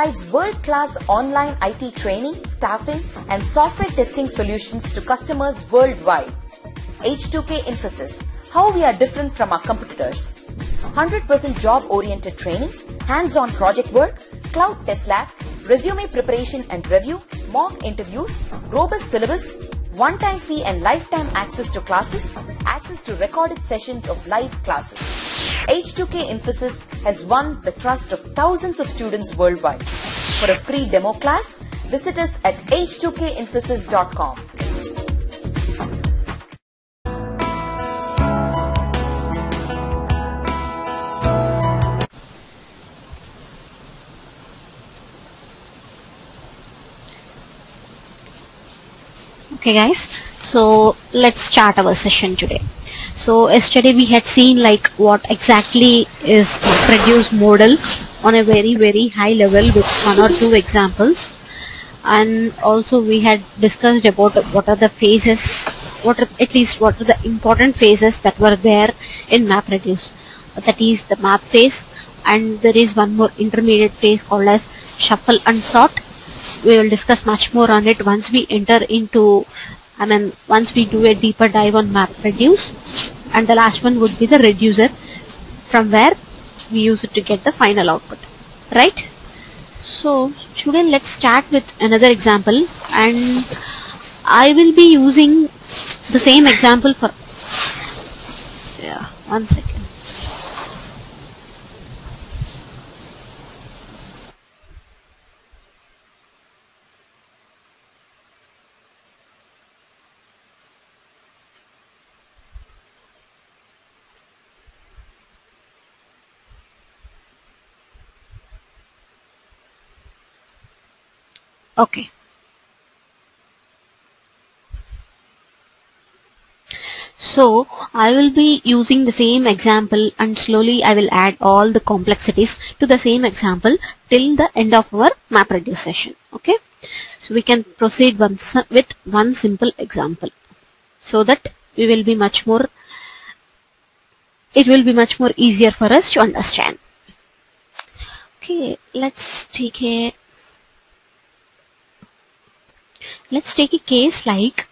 Provides world-class online IT training, staffing, and software testing solutions to customers worldwide. H2K Infosys, how we are different from our competitors. 100% job-oriented training, hands-on project work, cloud test lab, resume preparation and review, mock interviews, robust syllabus, one-time fee and lifetime access to classes, access to recorded sessions of live classes. H2K Infosys has won the trust of thousands of students worldwide. For a free demo class, visit us at h2kinfosys.com. okay guys so let's start our session today so yesterday we had seen like what exactly is produce model on a very very high level with one or two examples. And also we had discussed about what are the phases what are, at least what are the important phases that were there in MapReduce that is the map phase and there is one more intermediate phase called as shuffle and sort. We will discuss much more on it once we enter into I mean once we do a deeper dive on MapReduce and the last one would be the reducer. From where we use it to get the final output. Right? So children let's start with another example. And I will be using the same example for yeah one second okay so I will be using the same example and slowly I will add all the complexities to the same example till the end of our MapReduce session. Okay so we can proceed with one simple example. So that we will be much more it will be much more easier for us to understand. Okay let's take a let's take a case like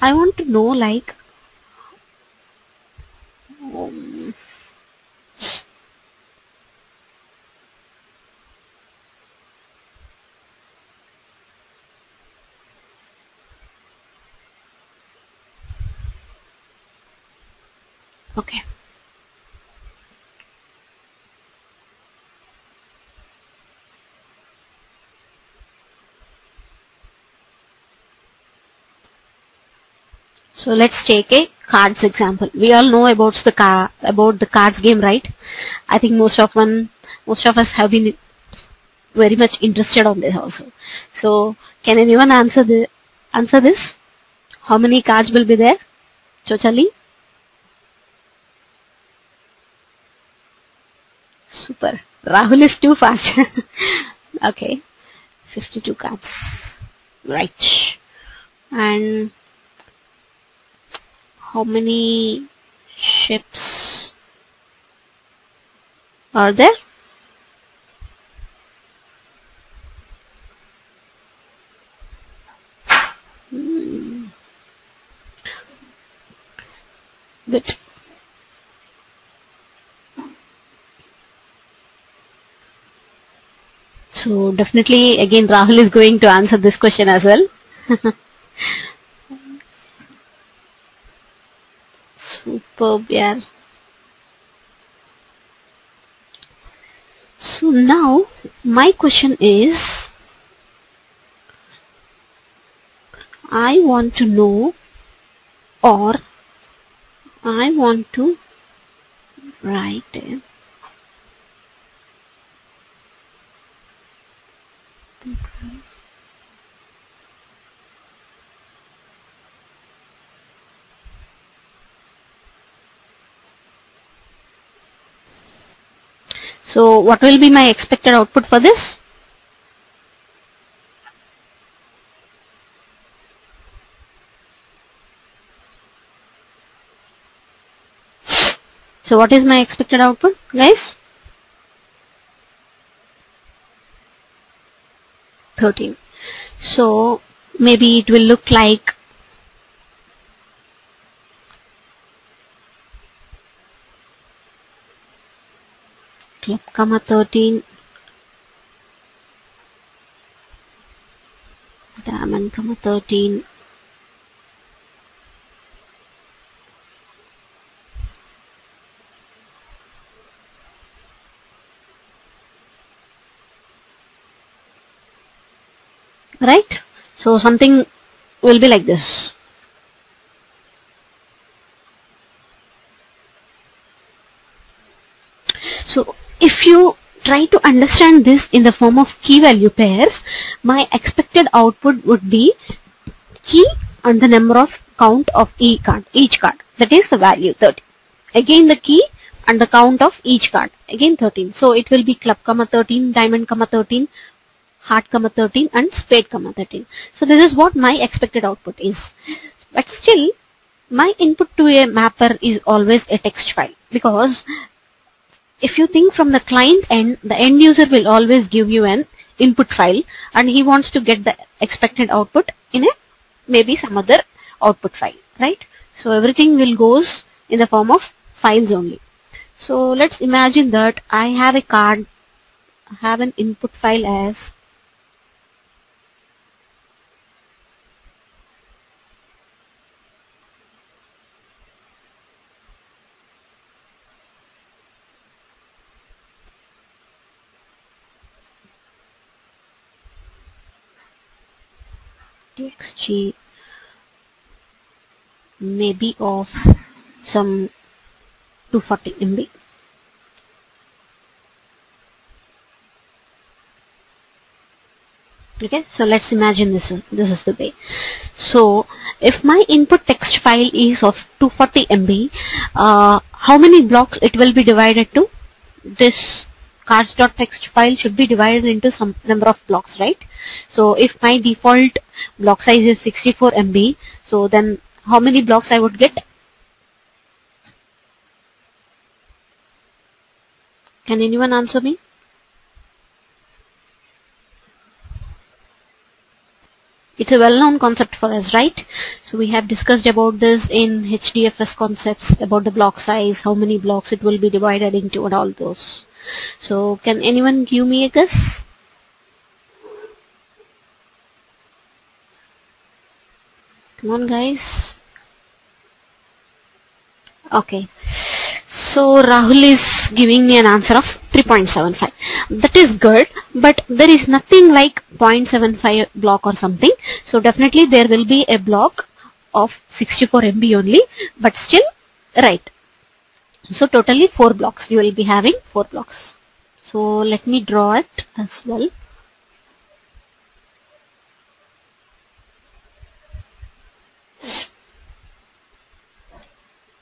I want to know like um, okay So let's take a cards example. We all know about the car about the cards game, right? I think most of one most of us have been very much interested on this also. So can anyone answer the answer this? How many cards will be there? Chochali? Super. Rahul is too fast. okay. 52 cards. Right. And how many ships are there? Hmm. Good. So definitely again Rahul is going to answer this question as well. Superb. So now my question is I want to know or I want to write it. So what will be my expected output for this? So what is my expected output guys? 13 so maybe it will look like club comma 13 diamond comma 13 right? So something will be like this so if you try to understand this in the form of key value pairs my expected output would be key and the number of count of each card each card. That is the value 30 again the key and the count of each card. Again 13 so it will be club comma 13 diamond comma 13 heart comma 13 and spade comma 13 so this is what my expected output is. But still my input to a mapper is always a text file because if you think from the client end the end user will always give you an input file and he wants to get the expected output in a maybe some other output file right? So everything will goes in the form of files only. So let's imagine that I have a card have an input file as txt maybe of some 240 MB okay so let's imagine this this is the way. So if my input text file is of 240 MB uh, how many blocks it will be divided to? This cards.txt file should be divided into some number of blocks right? So if my default block size is 64 MB so then how many blocks I would get? Can anyone answer me? It's a well-known concept for us right? So we have discussed about this in HDFS concepts about the block size how many blocks it will be divided into and all those so can anyone give me a guess? Come on guys. Okay. So Rahul is giving me an answer of 3.75 that is good but there is nothing like 0.75 block or something. So definitely there will be a block of 64 MB only but still right so totally 4 blocks. You will be having 4 blocks. So let me draw it as well.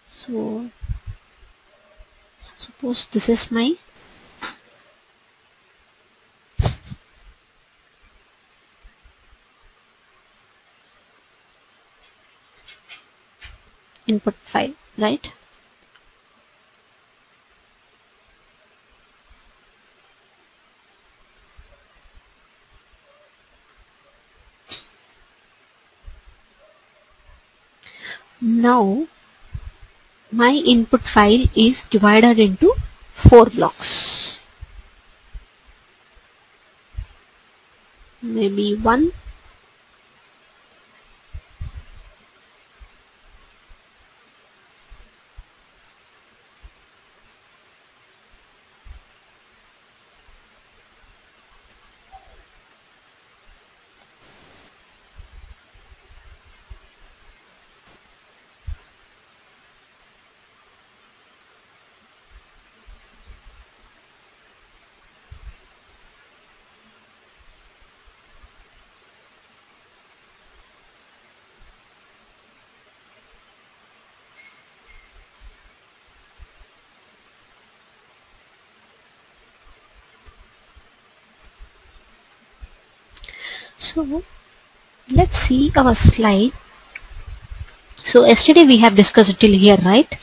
So suppose this is my input file right now my input file is divided into four blocks. Maybe one So let's see our slide. So yesterday we have discussed till here, right?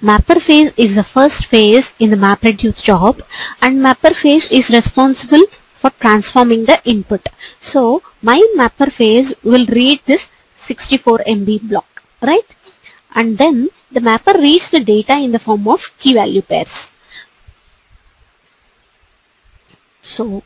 Mapper phase is the first phase in the MapReduce job and mapper phase is responsible for transforming the input. So my mapper phase will read this 64 MB block, right? And then the mapper reads the data in the form of key value pairs. So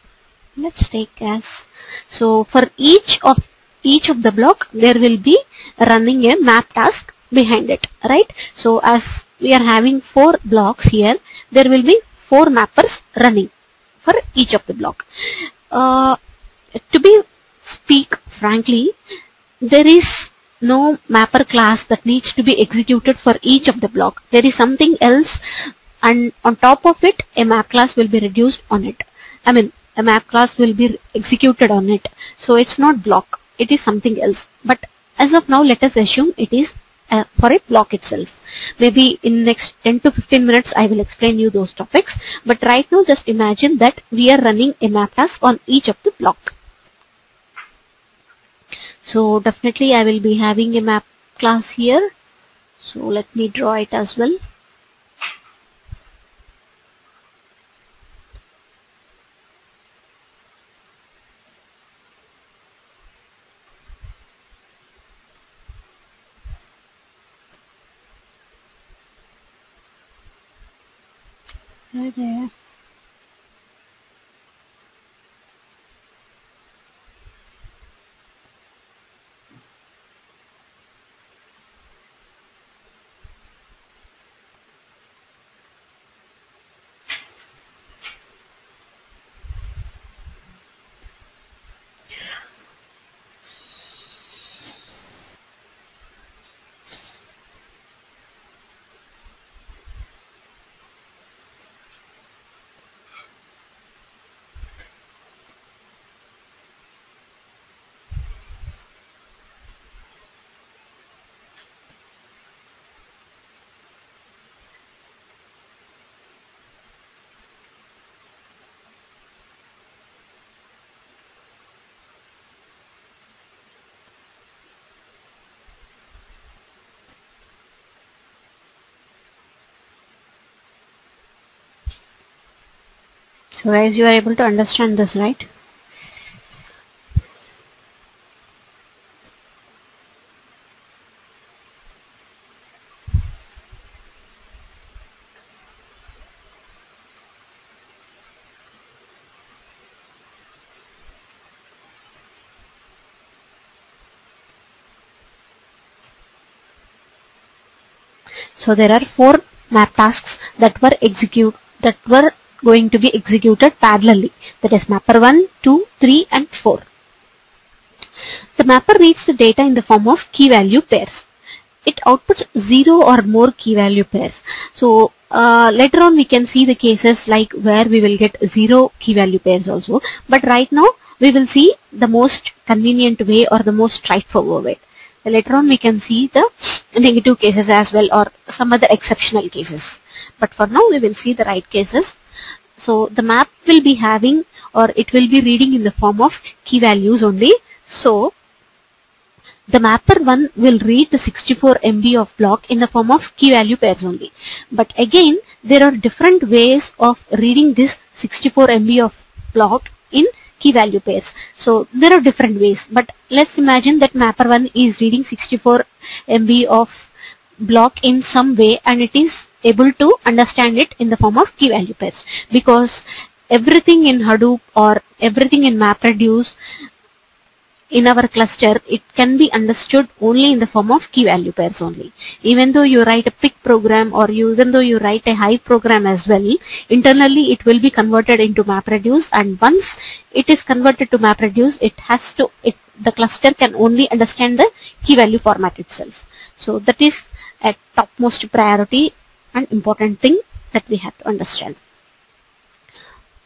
let's take as so for each of each of the block there will be running a map task behind it right? So as we are having four blocks here there will be four mappers running for each of the block. Uh, to be speak frankly there is no mapper class that needs to be executed for each of the block. There is something else and on top of it a map class will be reduced on it. I mean a map class will be executed on it. So it's not block. It is something else. But as of now let us assume it is uh, for a block itself. Maybe in next 10 to 15 minutes I will explain you those topics. But right now just imagine that we are running a map task on each of the block. So definitely I will be having a map class here. So let me draw it as well Right there. Guys, you are able to understand this, right? So there are four map tasks that were execute that were going to be executed parallelly. That is mapper 1, 2, 3 and 4. The mapper reads the data in the form of key value pairs. It outputs 0 or more key value pairs. So uh, later on we can see the cases like where we will get 0 key value pairs also. But right now we will see the most convenient way or the most straightforward way. Later on we can see the negative cases as well or some other exceptional cases. But for now we will see the right cases. So the map will be having or it will be reading in the form of key values only. So the mapper 1 will read the 64 MB of block in the form of key value pairs only. But again there are different ways of reading this 64 MB of block in key value pairs. So there are different ways but let's imagine that mapper 1 is reading 64 MB of block in some way and it is able to understand it in the form of key value pairs because everything in Hadoop or everything in MapReduce in our cluster it can be understood only in the form of key value pairs only even though you write a Pig program or you even though you write a hive program as well internally it will be converted into MapReduce and once it is converted to MapReduce it has to it the cluster can only understand the key value format itself so that is a topmost priority and important thing that we have to understand.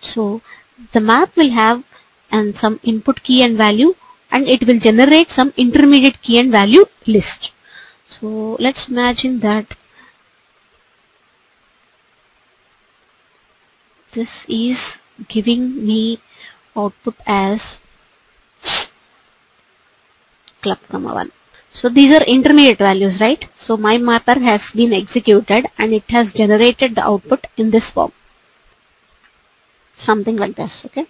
So the map will have and some input key and value and it will generate some intermediate key and value list. So let's imagine that this is giving me output as club comma 1. So these are intermediate values, right? So my mapper has been executed and it has generated the output in this form. Something like this, okay?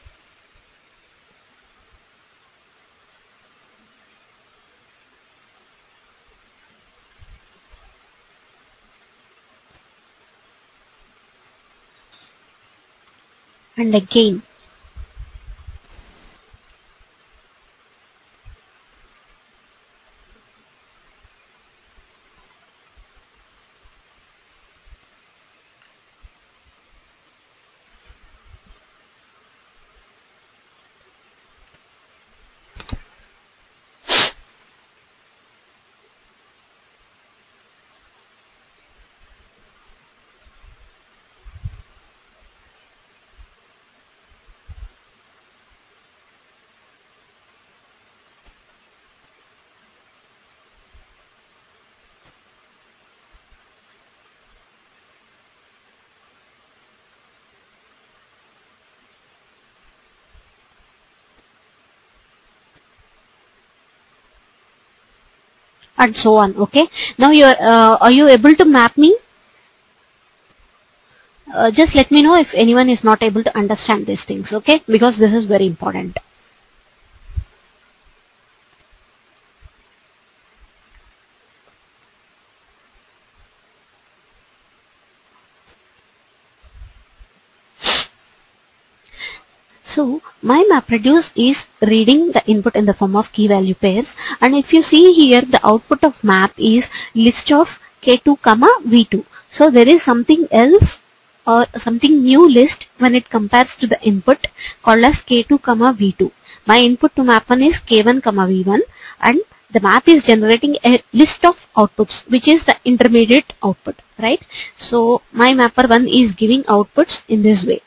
And again. And so on okay? Now you're uh, are you able to map me? Uh, just let me know if anyone is not able to understand these things okay? Because this is very important. So my MapReduce is reading the input in the form of key value pairs and if you see here the output of map is list of k2 comma v2. So there is something else or something new list when it compares to the input called as k2 comma v2. My input to map1 is k1 comma v1 and the map is generating a list of outputs which is the intermediate output right. So my mapper1 is giving outputs in this way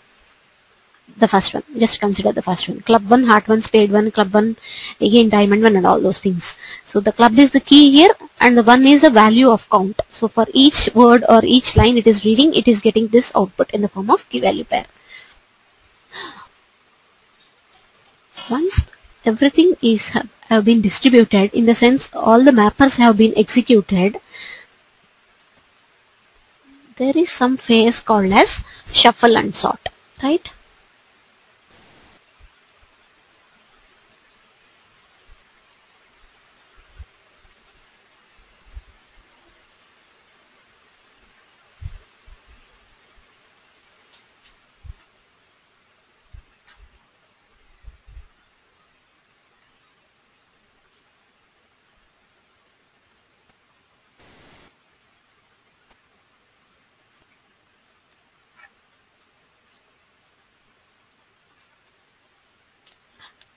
the first one. Just consider the first one. Club one heart one spade one club one again diamond one and all those things. So the club is the key here and the one is the value of count. So for each word or each line it is reading it is getting this output in the form of key value pair. Once everything is have, have been distributed in the sense all the mappers have been executed there is some phase called as shuffle and sort right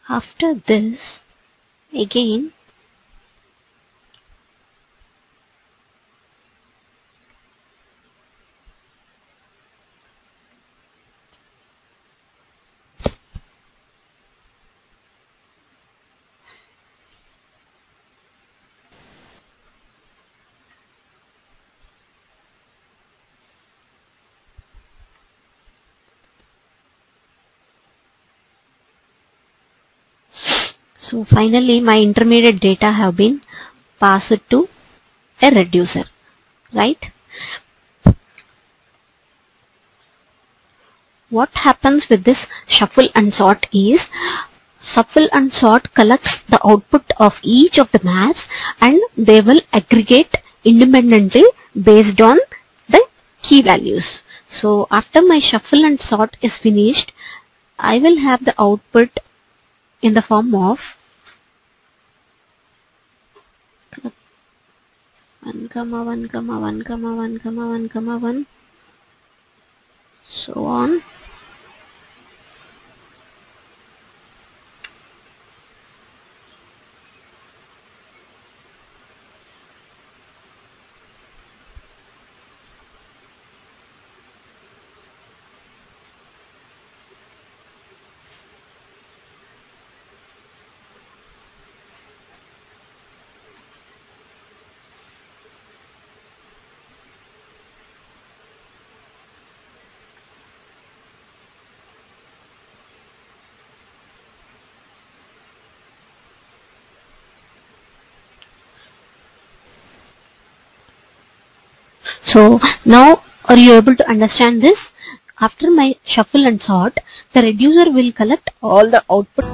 after this again So finally my intermediate data have been passed to a reducer, right? What happens with this shuffle and sort is shuffle and sort collects the output of each of the maps and they will aggregate independently based on the key values. So after my shuffle and sort is finished, I will have the output in the form of 1 comma 1 comma 1 comma 1 comma 1 comma 1 so on So now are you able to understand this? After my shuffle and sort, the reducer will collect all the output.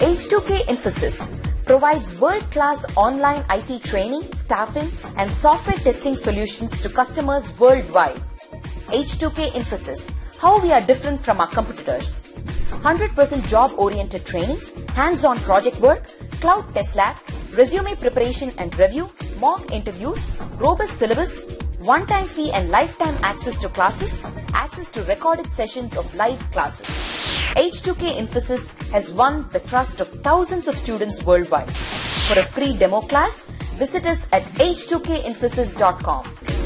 H2K Infosys provides world-class online IT training, staffing, and software testing solutions to customers worldwide. H2K Infosys, how we are different from our competitors. 100% job-oriented training, hands-on project work, cloud test lab, resume preparation and review, mock interviews, robust syllabus, one-time fee and lifetime access to classes, access to recorded sessions of live classes. H2K Infosys has won the trust of thousands of students worldwide. For a free demo class, visit us at h2kinfosys.com.